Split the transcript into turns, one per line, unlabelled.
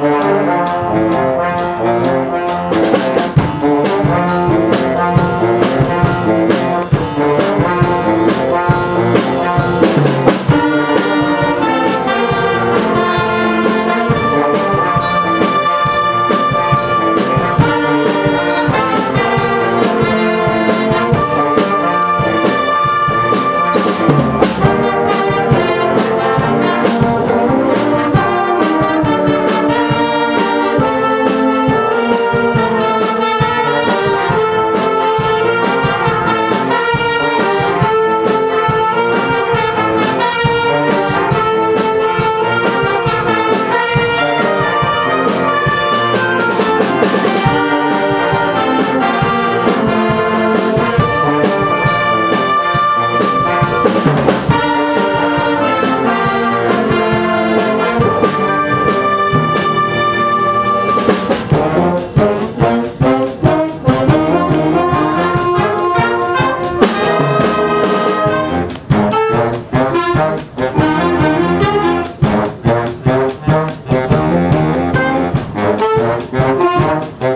Música Thank